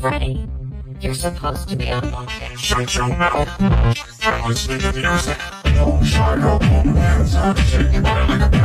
Freddy, you're supposed to be unboxing. Shut your mouth. Start listening to music. Don't shut up, hands up, shake